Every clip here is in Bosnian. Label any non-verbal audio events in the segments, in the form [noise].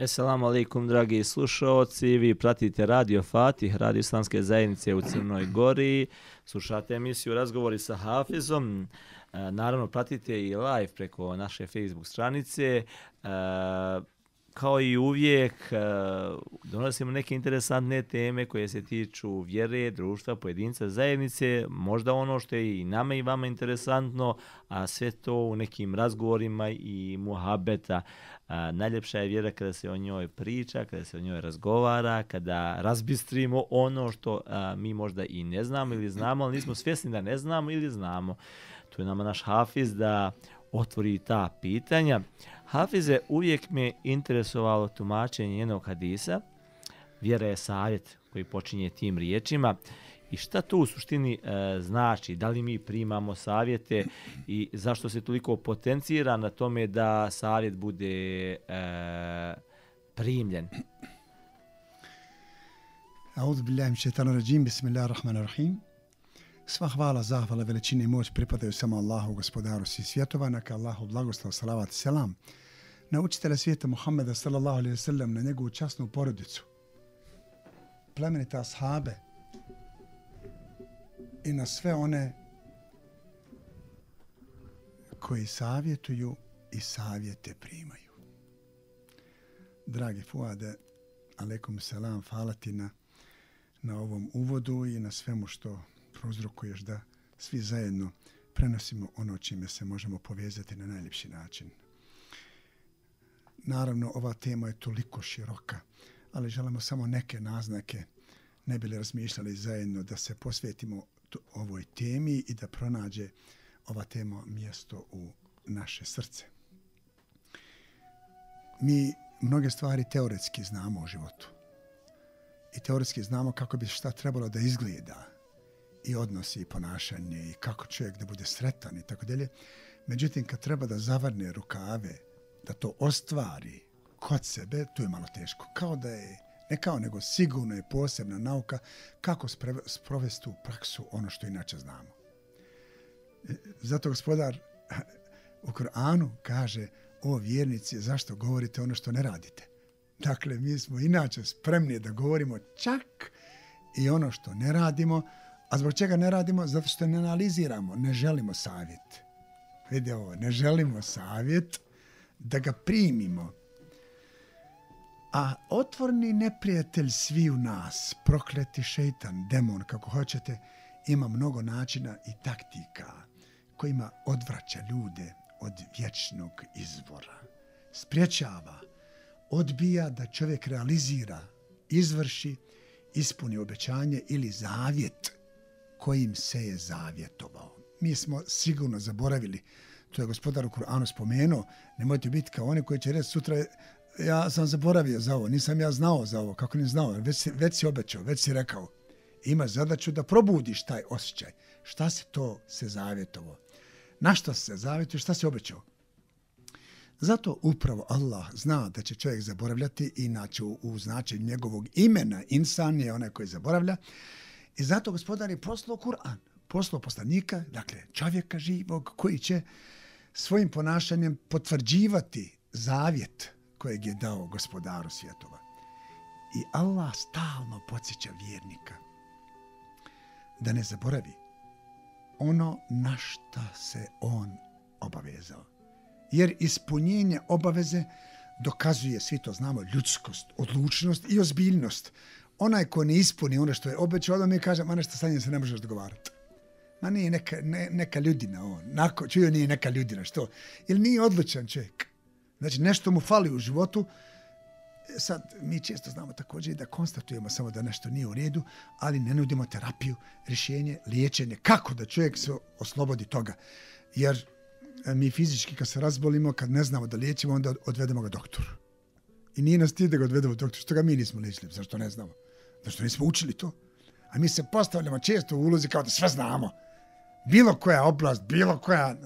Esselamu alaikum, dragi slušalci. Vi pratite Radio Fatih, Radio Islamske zajednice u Crnoj Gori. Slušate emisiju Razgovori sa Hafizom. E, naravno, pratite i live preko naše Facebook stranice. E, kao i uvijek, e, donosimo neke interesantne teme koje se tiču vjere, društva, pojedinca, zajednice. Možda ono što je i nama i vama interesantno, a sve to u nekim razgovorima i muhabeta. A, najljepša je vjera kada se o njoj priča, kada se o njoj razgovara, kada razbistrimo ono što a, mi možda i ne znamo ili znamo, ali nismo svjesni da ne znamo ili znamo. Tu je nama naš Hafiz da otvori ta pitanja. Hafize, uvijek me interesovalo tumačenje jednog hadisa. Vjera je savjet koji počinje tim riječima. I šta to u suštini e, znači? Da li mi primamo savjete i zašto se toliko potencira na tome da savjet bude e, primljen? Audu billahi min shaitanir rajim. Bismillahirrahmanirrahim. Sva hvala, zahvala, veličine i moć pripadaju samo Allahu, gospodaru svih svjetova, neka Allahu blagoslov, salavat i selam. Na učitelja svijeta Muhammeda sallallahu alaihi wa sallam, na njegovu časnu porodicu, plemenite ashabe, i na sve one koji savjetuju i savjete primaju. Dragi Fuade, alekum selam, hvala ti na, na ovom uvodu i na svemu što prozrokuješ da svi zajedno prenosimo ono čime se možemo povezati na najljepši način. Naravno, ova tema je toliko široka, ali želimo samo neke naznake ne bili razmišljali zajedno da se posvetimo ovoj temi i da pronađe ova tema mjesto u naše srce. Mi mnoge stvari teoretski znamo o životu. I teoretski znamo kako bi šta trebalo da izgleda i odnosi i ponašanje i kako čovjek da bude sretan i tako dalje. Međutim, kad treba da zavarne rukave, da to ostvari kod sebe, tu je malo teško. Kao da je ne kao nego sigurno je posebna nauka kako sprovesti u praksu ono što inače znamo. E, zato gospodar [laughs] u Koranu kaže o vjernici zašto govorite ono što ne radite. Dakle, mi smo inače spremni da govorimo čak i ono što ne radimo, a zbog čega ne radimo? Zato što ne analiziramo, ne želimo savjet. Vidite ovo, ne želimo savjet da ga primimo, A otvorni neprijatelj svi u nas, prokleti šeitan, demon, kako hoćete, ima mnogo načina i taktika kojima odvraća ljude od vječnog izvora. Spriječava, odbija da čovjek realizira, izvrši, ispuni obećanje ili zavjet kojim se je zavjetovao. Mi smo sigurno zaboravili, to je gospodar u Kur'anu spomenuo, nemojte biti kao oni koji će reći sutra ja sam zaboravio za ovo, nisam ja znao za ovo, kako ne znao, već, već si obećao, već si rekao. Ima zadaću da probudiš taj osjećaj. Šta se to se zavjetovo? Na što se zavjetio, šta se obećao? Zato upravo Allah zna da će čovjek zaboravljati inače u, u značenju njegovog imena. Insan je onaj koji zaboravlja. I zato gospodar je poslao Kur'an, poslao poslanika, dakle čovjeka živog koji će svojim ponašanjem potvrđivati zavjet kojeg je dao gospodaru svjetova. I Allah stalno podsjeća vjernika da ne zaboravi ono na šta se on obavezao. Jer ispunjenje obaveze dokazuje, svi to znamo, ljudskost, odlučnost i ozbiljnost. Onaj ko ne ispuni ono što je obećao, onda mi kaže, ma nešto sa njim se ne možeš dogovarati. Ma nije neka, ne, neka ljudina on. Nako, čuju nije neka ljudina, što? Ili nije odlučan čovjek. Znači, nešto mu fali u životu. E, sad, mi često znamo također da konstatujemo samo da nešto nije u redu, ali ne nudimo terapiju, rješenje, liječenje. Kako da čovjek se oslobodi toga? Jer e, mi fizički kad se razbolimo, kad ne znamo da liječimo, onda odvedemo ga doktoru. I nije nas ti da ga odvedemo doktoru. Što ga mi nismo liječili? Zašto ne znamo? Zašto nismo učili to? A mi se postavljamo često u ulozi kao da sve znamo. Bilo koja oblast, bilo koja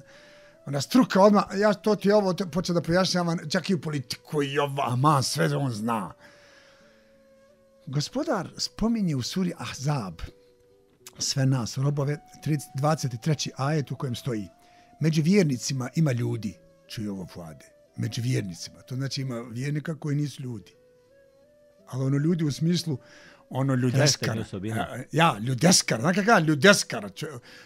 ona struka odma ja to ti ovo počeo da pojašnjavam čak i u politiku i ova ma sve da on zna gospodar spominje u suri Ahzab sve nas robove 23. ajet u kojem stoji među vjernicima ima ljudi čuju ovo vlade, među vjernicima. To znači ima vjernika koji nisu ljudi. Ali ono ljudi u smislu ono ljudeskara. Ja, ljudeskara. Znate kada ljudeskara?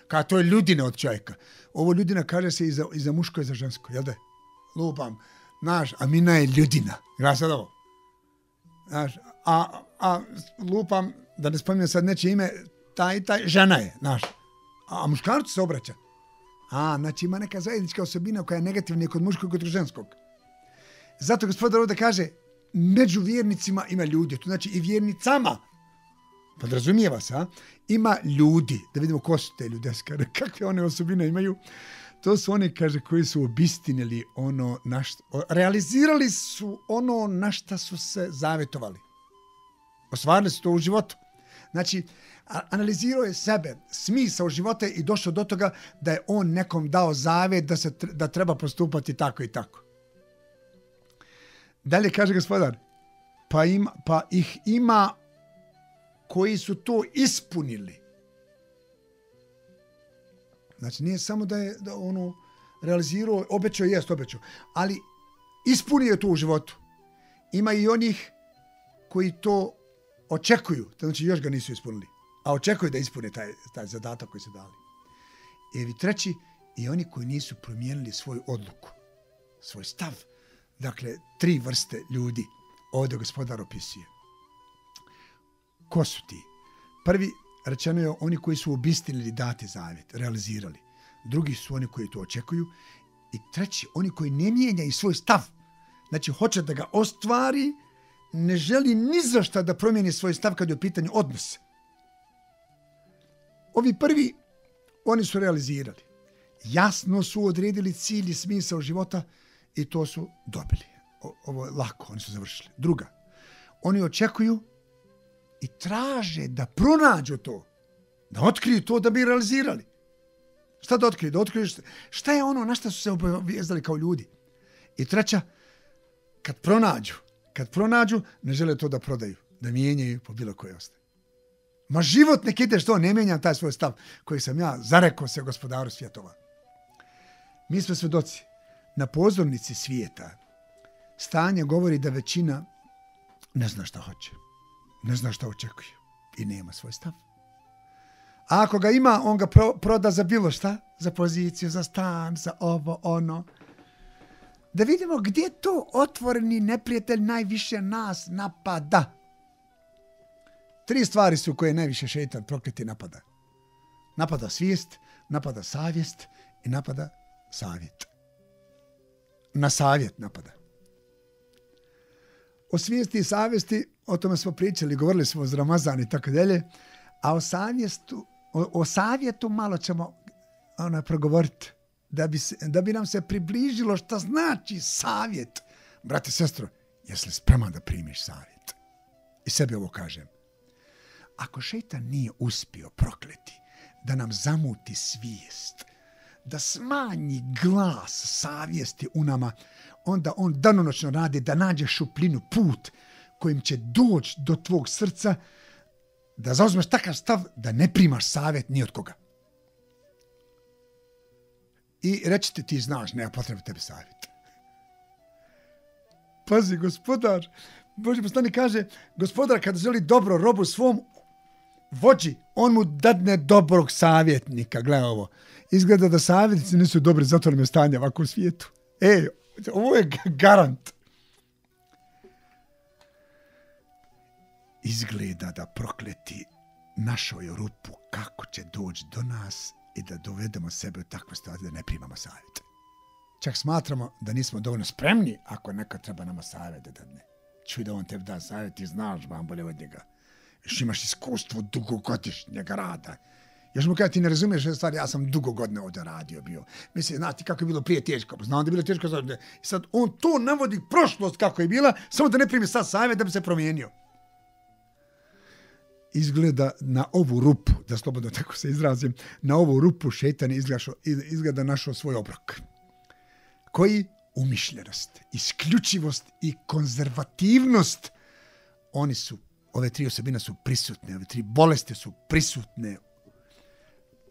Kada to je ljudina od čovjeka. Ovo ljudina kaže se i za, i za muško i za žensko. Jel da? Lupam. Znaš, a mina je ljudina. Gra sad ovo. Znaš, a, a lupam, da ne spominjem sad neće ime, taj, taj, žena je, znaš. A, a muškarcu se obraća. A, znači ima neka zajednička osobina koja je negativna kod muškog i kod ženskog. Zato gospodar ovdje kaže, među vjernicima ima ljudi. To znači i vjernicama. Podrazumijeva se, a? Ima ljudi. Da vidimo ko su te ljudeskare, [laughs] kakve one osobine imaju. To su oni, kaže, koji su obistinili ono, na šta, realizirali su ono na šta su se zavetovali. Ostvarili su to u životu. Znači, analizirao je sebe, smisao života i došao do toga da je on nekom dao zavet da, se, da treba postupati tako i tako. Dalje kaže gospodar, pa, ima, pa ih ima koji su to ispunili. Znači, nije samo da je da ono realizirao, obećao, jest obećao, ali ispunio to u životu. Ima i onih koji to očekuju, znači još ga nisu ispunili, a očekuju da ispune taj, taj zadatak koji su dali. I vi treći, i oni koji nisu promijenili svoju odluku, svoj stav. Dakle, tri vrste ljudi ovdje gospodar opisuje. Ko su ti? Prvi, rečeno je oni koji su obistinili dati zavjet, realizirali. Drugi su oni koji to očekuju. I treći, oni koji ne mijenjaju svoj stav. Znači, hoće da ga ostvari, ne želi ni za šta da promijeni svoj stav kad je u pitanju odnose. Ovi prvi, oni su realizirali. Jasno su odredili cilj i smisao života i to su dobili. O, ovo je lako, oni su završili. Druga, oni očekuju i traže da pronađu to, da otkriju to da bi realizirali. Šta da otkriju? Da otkriju šta, šta je ono na šta su se obvezdali kao ljudi? I treća, kad pronađu, kad pronađu, ne žele to da prodaju, da mijenjaju po bilo koje ostaje. Ma život nek ide što, ne mijenjam taj svoj stav koji sam ja zarekao se gospodaru svjetova. Mi smo svedoci. Na pozornici svijeta stanje govori da većina ne zna šta hoće. Ne zna šta očekuje. I nema svoj stav. A ako ga ima, on ga pro, proda za bilo šta. Za poziciju, za stan, za ovo, ono da vidimo gdje to otvoreni neprijatelj najviše nas napada. Tri stvari su koje najviše šeitan prokleti napada. Napada svijest, napada savjest i napada savjet. Na savjet napada. O svijesti i savjesti, o tome smo pričali, govorili smo o Ramazan i tako dalje, a o savjestu, o, o savjetu malo ćemo ona, progovoriti da bi, se, da bi nam se približilo šta znači savjet. Brate, sestro, jesi li spreman da primiš savjet? I sebi ovo kažem. Ako šeitan nije uspio prokleti da nam zamuti svijest, da smanji glas savjesti u nama, onda on danonočno radi da nađe šuplinu put kojim će doći do tvog srca, da zauzmeš takav stav da ne primaš savjet ni od koga i reći ti znaš, nema potrebe tebi savjet. Pazi, gospodar, Boži postani kaže, gospodar kada želi dobro robu svom vođi, on mu dadne dobrog savjetnika. Gle ovo, izgleda da savjetnici nisu dobri, zato nam je stanje ovako u svijetu. E, ovo je garant. Izgleda da prokleti našoj rupu kako će doći do nas i da dovedemo sebe u takvu stvari da ne primamo savjet. Čak smatramo da nismo dovoljno spremni ako neka treba nama savjet da ne. Čuj da on tebi da savjet, ti znaš vam bolje od njega. Još imaš iskustvo dugogodišnjega rada. Još mu kada ti ne razumiješ što stvari, ja sam dugo godine ovdje radio bio. Mislim, znaš ti kako je bilo prije teško. Pa znam da je bilo teško. Sad, sad on to navodi prošlost kako je bila, samo da ne primi sad savjet da bi se promijenio izgleda na ovu rupu, da slobodno tako se izrazim, na ovu rupu šetan izglašo, izgleda našo svoj obrok. Koji umišljenost, isključivost i konzervativnost, oni su, ove tri osobine su prisutne, ove tri bolesti su prisutne,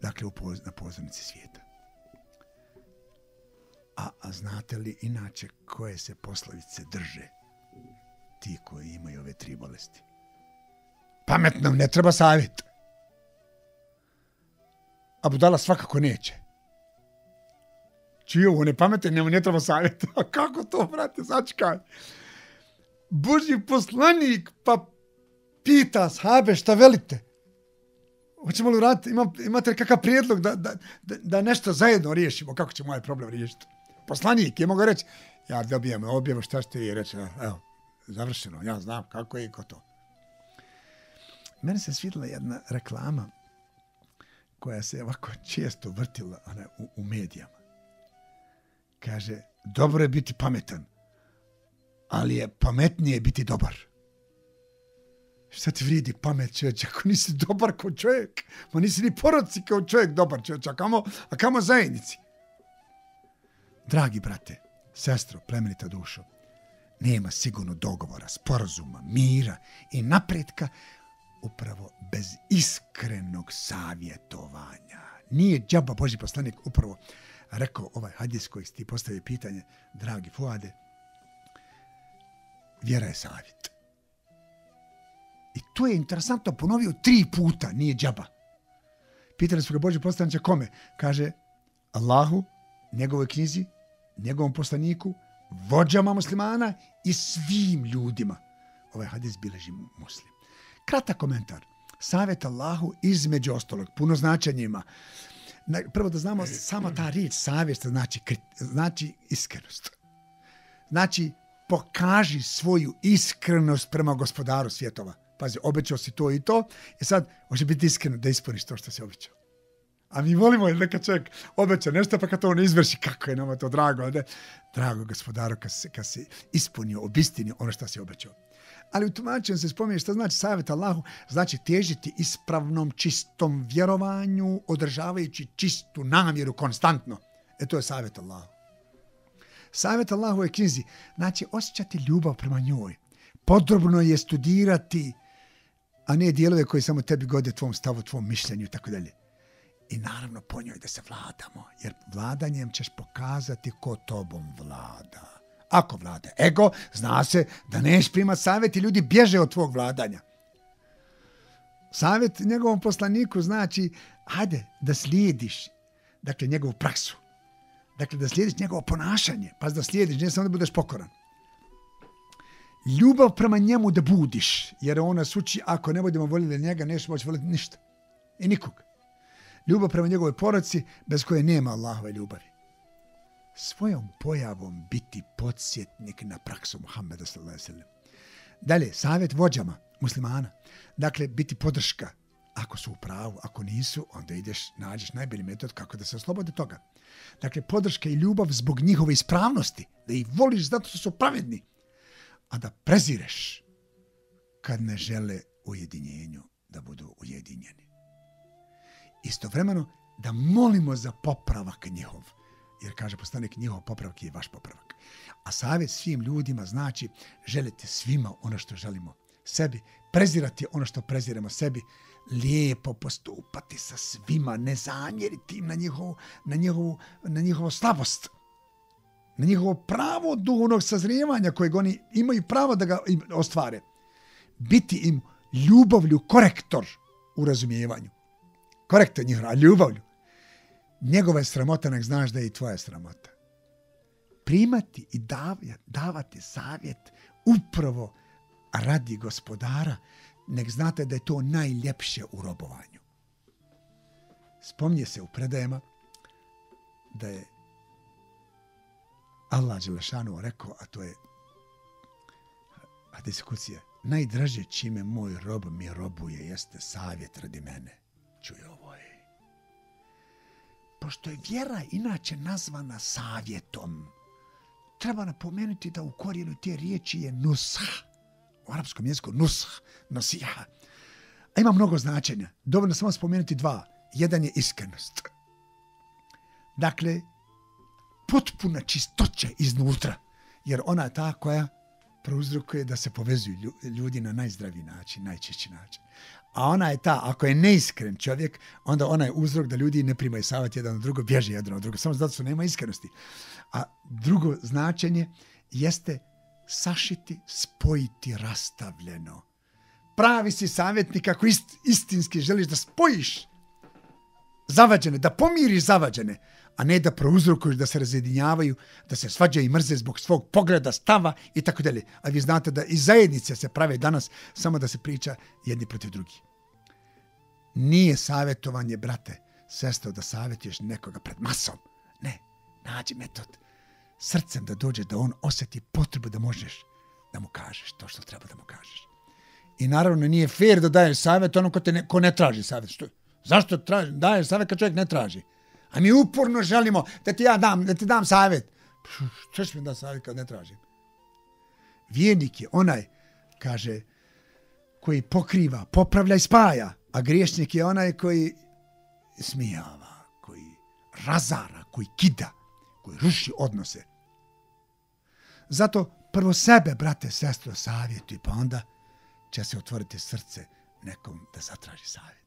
dakle, u poz, na pozornici svijeta. A, a znate li inače koje se poslovice drže? Ti koji imaju ove tri bolesti. Pametnom ne treba savjet. A budala svakako neće. Čiji ovo ne pamete, njemu ne treba savjet. [laughs] A kako to, brate, začkaj? Boži poslanik pa pita sahabe šta velite. Hoćemo li raditi, ima, imate li kakav prijedlog da, da, da, da nešto zajedno riješimo, kako ćemo ovaj problem riješiti? Poslanik je mogao reći, ja dobijem objavu šta ste vi reći, evo, završeno, ja znam kako je i ko to. Mene se svidila jedna reklama koja se ovako često vrtila ona, u, u medijama. Kaže, dobro je biti pametan, ali je pametnije biti dobar. Šta ti vridi pamet čovječ, ako nisi dobar kao čovjek? Ma nisi ni poroci kao čovjek dobar čovječ, a kamo, a kamo zajednici? Dragi brate, sestro, plemenita dušo, nema sigurno dogovora, sporazuma, mira i napretka upravo bez iskrenog savjetovanja. Nije džaba Boži poslanik upravo rekao ovaj hadis koji ti postavio pitanje, dragi Fuade, vjera je savjet. I to je interesantno ponovio tri puta, nije džaba. Pitali su ga Boži poslaniče kome? Kaže Allahu, njegovoj knjizi, njegovom poslaniku, vođama muslimana i svim ljudima. Ovaj hadis bileži muslim. Kratak komentar. Savjet Allahu između ostalog, puno značenja ima. Prvo da znamo, sama ta riječ savjest znači, znači iskrenost. Znači, pokaži svoju iskrenost prema gospodaru svjetova. Pazi, obećao si to i to, i sad može biti iskren da ispuniš to što si obećao. A mi volimo ili neka čovjek obeća nešto, pa kad to ne izvrši, kako je nama to drago, ne? Drago gospodaru, kad se, kad se ispunio, obistinio ono što si obećao. Ali u tumačenju se spominje što znači savjet Allahu, znači težiti ispravnom, čistom vjerovanju, održavajući čistu namjeru konstantno. E to je savjet Allahu. Savjet Allahu je knjizi, znači osjećati ljubav prema njoj. Podrobno je studirati, a ne dijelove koji samo tebi gode tvom stavu, tvom mišljenju i tako dalje. I naravno po njoj da se vladamo, jer vladanjem ćeš pokazati ko tobom vlada. Ako vlada ego, zna se da neš primat savjet i ljudi bježe od tvog vladanja. Savjet njegovom poslaniku znači, hajde da slijediš dakle, njegovu praksu. Dakle, da slijediš njegovo ponašanje, pa da slijediš, ne samo da budeš pokoran. Ljubav prema njemu da budiš, jer ona suči, ako ne budemo voljeli njega, neš moći voljeti ništa. I nikog. Ljubav prema njegovoj porodci, bez koje nema Allahove ljubavi svojom pojavom biti podsjetnik na praksu Muhammeda sallallahu alejhi. Dalje, savjet vođama muslimana. Dakle, biti podrška. Ako su u pravu, ako nisu, onda ideš, nađeš najbolji metod kako da se oslobode toga. Dakle, podrška i ljubav zbog njihove ispravnosti, da ih voliš zato što su pravedni, a da prezireš kad ne žele ujedinjenju da budu ujedinjeni. Istovremeno, da molimo za popravak njihov jer kaže postanek njihov popravak je vaš popravak. A savjet svim ljudima znači želite svima ono što želimo sebi, prezirati ono što preziramo sebi, lijepo postupati sa svima, ne zamjeriti im na njihovu, na njihovu, na njihovu slabost, na njihovo pravo duhovnog sazrijevanja kojeg oni imaju pravo da ga im ostvare. Biti im ljubavlju korektor u razumijevanju. Korektor njihova, ljubavlju njegova je sramota, nek znaš da je i tvoja sramota. Primati i davati savjet upravo radi gospodara, nek znate da je to najljepše u robovanju. Spomnje se u predajama da je Allah Đelešanu rekao, a to je a diskusija, najdraže čime moj rob mi robuje jeste savjet radi mene. Čuje ovo je pošto je vjera inače nazvana savjetom, treba napomenuti da u korijenu te riječi je nusah. U arapskom jeziku nusah, nasiha. A ima mnogo značenja. Dovoljno samo spomenuti dva. Jedan je iskrenost. Dakle, potpuna čistoća iznutra. Jer ona je ta koja prouzrokuje da se povezuju ljudi na najzdraviji način, najčešći način. A ona je ta, ako je neiskren čovjek, onda ona je uzrok da ljudi ne primaju savjet jedan od drugo, bježe jedan od drugo, samo zato što nema iskrenosti. A drugo značenje jeste sašiti, spojiti rastavljeno. Pravi si savjetnik ako ist, istinski želiš da spojiš zavađene, da pomiriš zavađene, a ne da prouzrokuješ da se razjedinjavaju, da se svađaju i mrze zbog svog pogleda, stava i tako dalje. A vi znate da i zajednice se prave danas samo da se priča jedni protiv drugih. Nije savjetovanje, brate, sestro, da savjetuješ nekoga pred masom. Ne, nađi metod. Srcem da dođe da on osjeti potrebu da možeš da mu kažeš to što treba da mu kažeš. I naravno nije fair da daješ savjet ono ko, te ne, ko ne traži savjet. Što, zašto traži, daješ savjet kad čovjek ne traži? A mi uporno želimo da ti ja dam, da ti dam savjet. Što ćeš mi da savjet kad ne tražim? Vijenik je onaj, kaže, koji pokriva, popravlja i spaja, a griješnik je onaj koji smijava, koji razara, koji kida, koji ruši odnose. Zato prvo sebe, brate, sestro, savjetuj, pa onda će se otvoriti srce nekom da zatraži savjet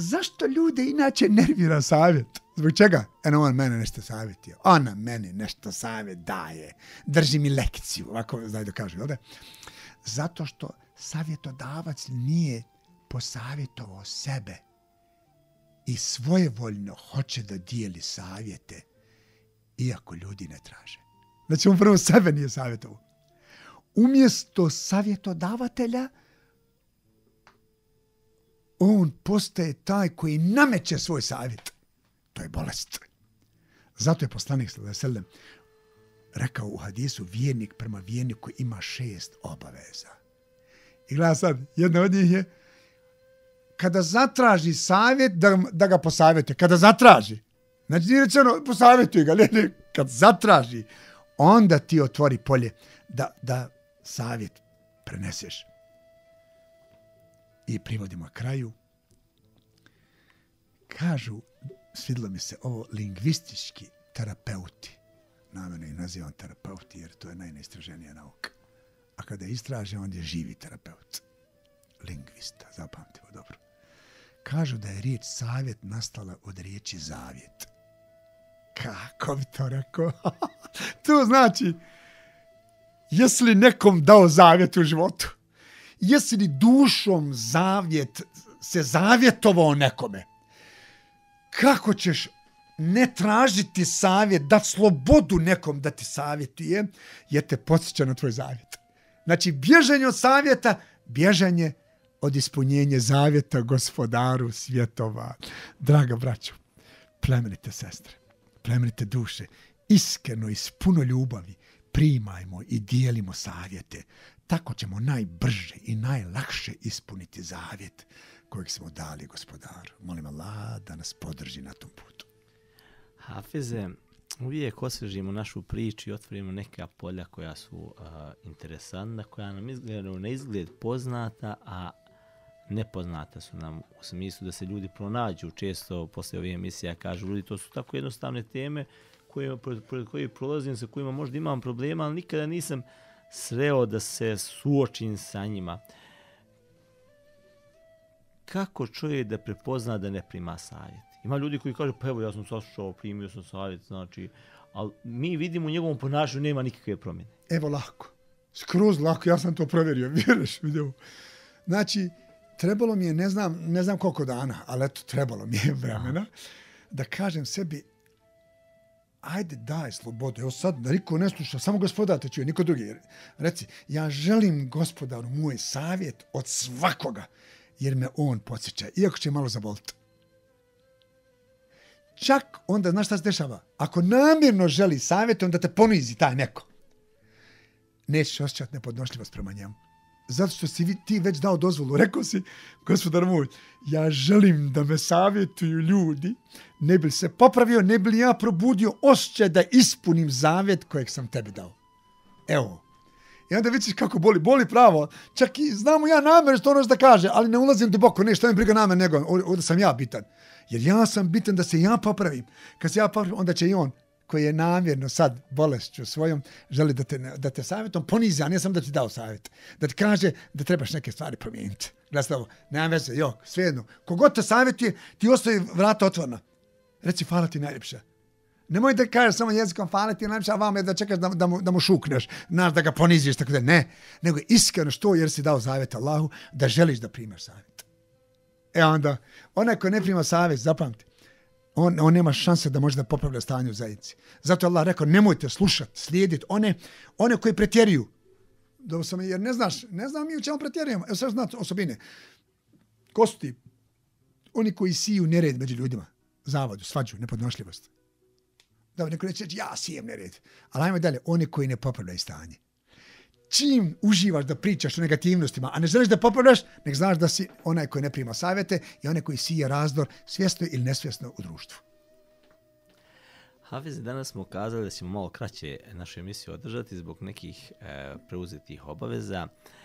zašto ljude inače nervira savjet? Zbog čega? Eno, on mene nešto savjetio. Ona mene nešto savjet daje. Drži mi lekciju. Ovako, znaj da kažu, jel da? Zato što savjetodavac nije posavjetovao sebe i svojevoljno hoće da dijeli savjete, iako ljudi ne traže. Znači, on prvo sebe nije savjetovao. Umjesto savjetodavatelja, on postaje taj koji nameće svoj savjet. To je bolest. Zato je poslanik sallallahu rekao u hadisu vjernik prema vjerniku ima šest obaveza. I gleda sad, jedna od njih je kada zatraži savjet, da, da ga posavjetuje. Kada zatraži. Znači, nije rečeno, posavjetuj ga. Ne, ne, kad zatraži, onda ti otvori polje da, da savjet preneseš i privodimo kraju. Kažu, svidlo mi se ovo, lingvistički terapeuti. Namjerno ih nazivam terapeuti jer to je najneistraženija nauka. A kada je istraže, on je živi terapeut. Lingvista, zapamtimo dobro. Kažu da je riječ savjet nastala od riječi zavjet. Kako bi to rekao? [laughs] to znači, jesi li nekom dao zavjet u životu? jesi li dušom zavjet, se zavjetovao nekome? Kako ćeš ne tražiti savjet, da slobodu nekom da ti savjetuje, jer te podsjeća na tvoj zavjet. Znači, bježanje od savjeta, bježanje od ispunjenja zavjeta gospodaru svjetova. Draga braćo, plemenite sestre, plemenite duše, iskreno i s puno ljubavi primajmo i dijelimo savjete tako ćemo najbrže i najlakše ispuniti zavjet kojeg smo dali gospodaru. Molim Allah da nas podrži na tom putu. Hafize, uvijek osvežimo našu priču i otvorimo neka polja koja su uh, interesantna, koja nam izgledaju na izgled poznata, a nepoznata su nam u smislu da se ljudi pronađu često posle ove emisije, kažu ljudi, to su tako jednostavne teme koje, pored koje prolazim, sa kojima možda imam problema, ali nikada nisam sreo da se suočim sa njima. Kako čovjek da prepozna da ne prima savjet? Ima ljudi koji kažu, pa evo ja sam saslušao, primio sam savjet, znači, ali mi vidimo u njegovom ponašanju nema nikakve promjene. Evo lako, skroz lako, ja sam to provjerio, [laughs] vjeruješ, vidio. Znači, trebalo mi je, ne znam, ne znam koliko dana, ali eto, trebalo mi je [laughs] vremena, da kažem sebi, ajde daj slobodu. Evo sad, da niko ne sluša, samo gospodar te čuje, niko drugi. Reci, ja želim gospodaru moj savjet od svakoga, jer me on podsjeća, iako će malo zaboliti. Čak onda, znaš šta se dešava? Ako namjerno želi savjet, onda te ponizi taj neko. Nećeš osjećati nepodnošljivost prema njemu zato što si ti već dao dozvolu. Rekao si, gospodar moj, ja želim da me savjetuju ljudi, ne bi se popravio, ne bi ja probudio osjećaj da ispunim zavjet kojeg sam tebi dao. Evo. I onda vidiš kako boli. Boli pravo. Čak i znamo ja namjer što ono da kaže, ali ne ulazim duboko. Ne, što mi briga namer nego, ovdje sam ja bitan. Jer ja sam bitan da se ja popravim. Kad se ja popravim, onda će i on koji je namjerno sad bolešću svojom, želi da te, da te savjetom ponizi, a ne sam da ti dao savjet. Da ti kaže da trebaš neke stvari promijeniti. Gledajte ovo, nema veze, jo, svejedno. Kogod te savjetuje, ti ostaje vrata otvorna. Reci, hvala ti najljepša. Nemoj da kažeš samo jezikom hvala ti najljepša, a vam je da čekaš da, da, mu, da mu šukneš, znaš, da ga poniziš, tako da ne. Nego iskreno što jer si dao zavjet Allahu, da želiš da primaš savjet. E onda, onaj ko ne prima savjet, zapamti, on, on nema šanse da može da popravlja stanje u zajednici. Zato Allah rekao, nemojte slušati, slijediti one, one koji pretjeruju. Dobro sam, jer ne znaš, ne znam mi u čemu pretjerujemo. Evo sve znate osobine. Ko su ti? Oni koji siju nered među ljudima. zavadu, svađu, nepodnošljivost. Da neko neće reći, ja sijem nered. Ali ajmo dalje, oni koji ne popravljaju stanje čim uživaš da pričaš o negativnostima, a ne želiš da popravljaš, nek znaš da si onaj koji ne prima savjete i onaj koji sije razdor svjesno ili nesvjesno u društvu. Hafiz, danas smo kazali da ćemo malo kraće našu emisiju održati zbog nekih e, preuzetih obaveza. E,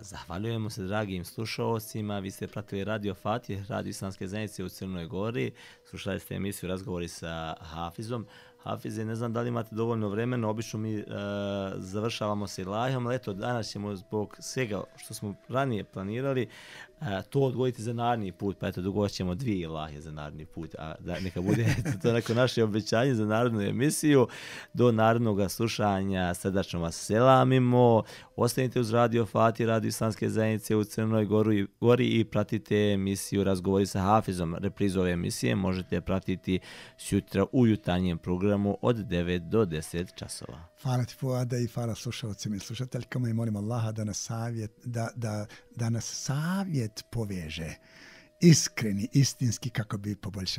zahvaljujemo se dragim slušalcima. Vi ste pratili Radio Fatih, Radio Islamske zajednice u Crnoj Gori. Slušali ste emisiju Razgovori sa Hafizom. Hafize, ne znam da li imate dovoljno vremena, obično mi e, završavamo se ilahom, ali eto, danas ćemo zbog svega što smo ranije planirali, e, to odgojiti za naredni put, pa eto, dugoćemo dvije ilahe za naredni put, a da neka bude [laughs] eto, to neko naše obećanje za narodnu emisiju. Do narodnog slušanja srdačno vas selamimo, ostanite uz Radio Fati, Radio Islamske zajednice u Crnoj Gori, Gori i pratite emisiju Razgovori sa Hafizom. Reprizu ove emisije možete pratiti sutra u jutarnjem programu od 9 do 10 časova. Hvala ti Fuada i hvala slušalcima i slušateljkama i molim Allaha da nas savjet, da, da, da nas savjet poveže iskreni, istinski kako bi poboljšali